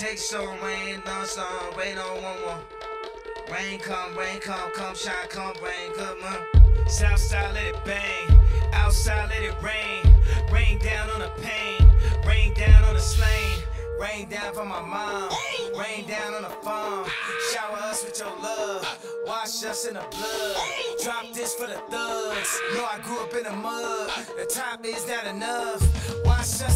Take some rain, no song, rain on one more. Rain come, rain come, come shine, come rain, good man. Southside let it bang, outside let it rain, rain down on the pain, rain down. Rain down for my mom, rain down on the farm. Shower us with your love, wash us in the blood. Drop this for the thugs. Know I grew up in the mud. The top is not enough. Wash us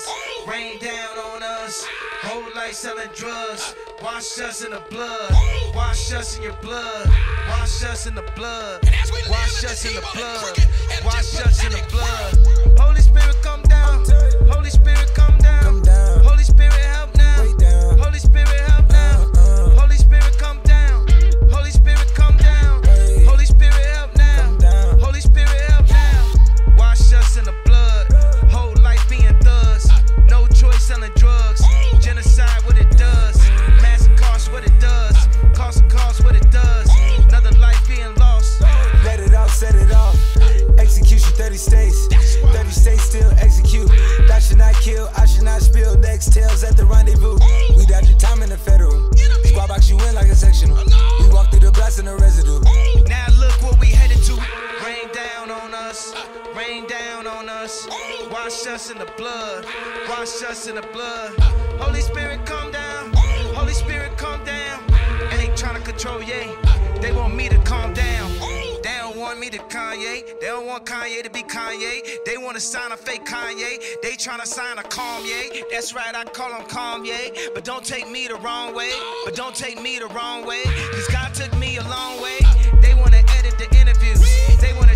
does. Rain down on us, whole life selling drugs. Wash us in the blood, wash us in your blood, wash us in the blood, wash us in the blood, wash us in the blood. Tails at the rendezvous. We dodge your time in the federal. Squad box you in like a sectional. We walk through the blast in the residue. Now look what we headed to. Rain down on us, rain down on us. Wash us in the blood, wash us in the blood. Holy Spirit come down, Holy Spirit come down. And they trying to control yay. Kanye. They don't want Kanye to be Kanye. They want to sign a fake Kanye. They trying to sign a Kanye. That's right, I call him Kanye. But don't take me the wrong way. But don't take me the wrong way. Cause God took me a long way. They want to edit the interviews. They want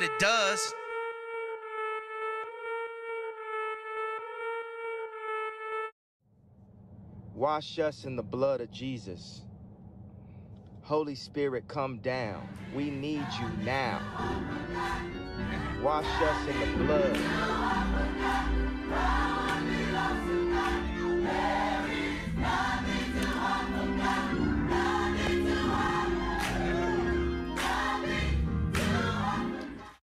what it does. Wash us in the blood of Jesus. Holy Spirit, come down. We need you now. Wash us in the blood.